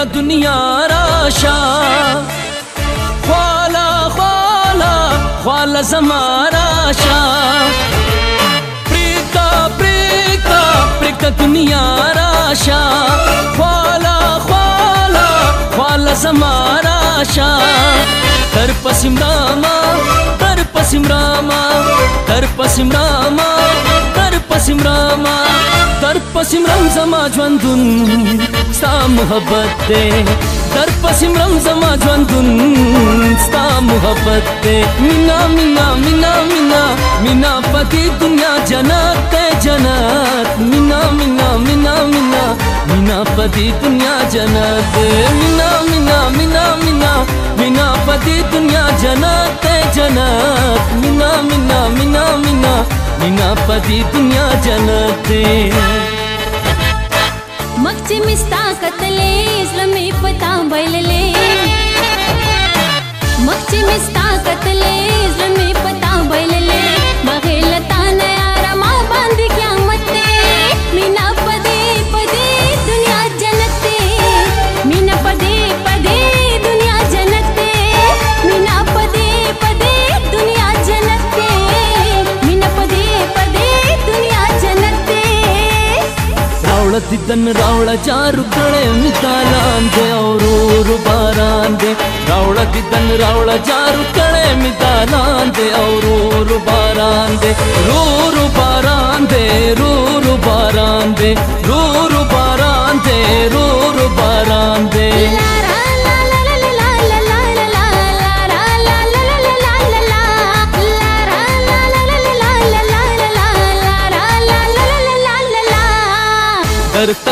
का दुनिया राशा। ख्वाला ख्वाला ख्वाला समारा शा। प्रीता प्रीता दुनिया राशा। ख्वाला ख्वाला ख्वाला समारा तर पसीम रामा तर पसीम रामा। तर पसिम रामा तर पसीम रामा। तर पसिम राम समाज वंदुन स्ता मोहब्बत दरपस इमरम जमा जवन दुन स्ता मोहब्बत मिना मिना मिना मिना मिना पति दुनिया जनात जनात मिना मिना मिना मिना मिना पति दुनिया जनात मिना मिना मिना मिना मिना पति दुनिया जनात जनात मिना मिना मिना मिना मिना पति दुनिया जनाते Ce mi-sta cătele, slămi păta bailele Mă, ce mi-sta cătele, slămi păta bailele ಇದ್ದಿದ್ದನ್ನು ರಾವಳ ಜಾರು ಕಳೆ ಮಿತಾಲ ಅಂದೆ, ಅವರೂರು ಬಾರ ಅಂದೆ. ರಾವಳದಿದ್ದನ್ನು ರಾವಳ ಜಾರು ಕಳೆ ಮಿತಾಲ ಅಂದೆ, ಅವರೂರು ಬಾರ ಅಂದೆ. ರೂ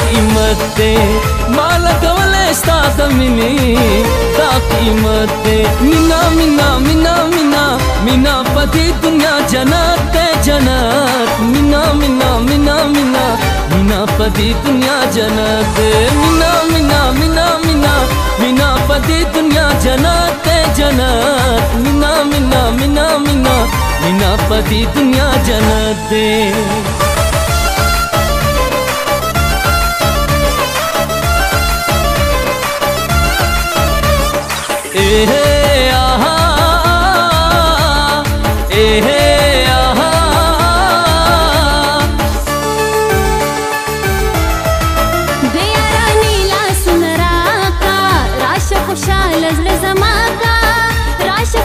कीमते माला कवले साथ मिनी ता कीमते मिना मिना मिना मिना मिना पति दुनिया जनात जनात मिना मिना मिना मिना मिना पति दुनिया जनात मिना मिना मिना मिना मिना पति दुनिया जनात जनात मिना मिना मिना मिना मिना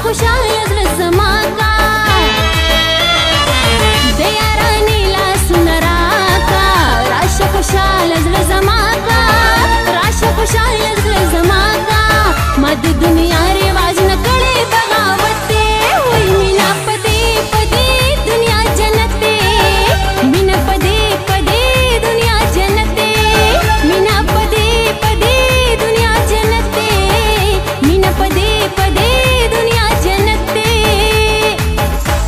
राश खुशाल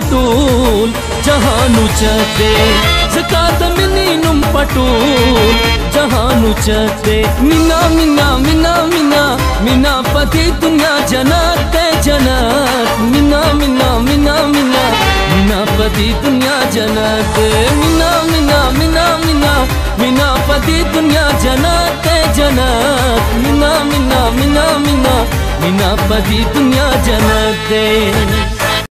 పటూల్ జహాను చదే జకాత మినీనుం పటూల్ జహాను చదే మినా మినా మినా మినా మినా పతి దునియా జనాత్ తే జనాత్ మినా మినా మినా మినా మినా పతి దునియా జనాత్ మినా మినా మినా మినా मिना पति दुनिया जनात जनात मिना मिना मिना मिना मिना पति दुनिया जनाते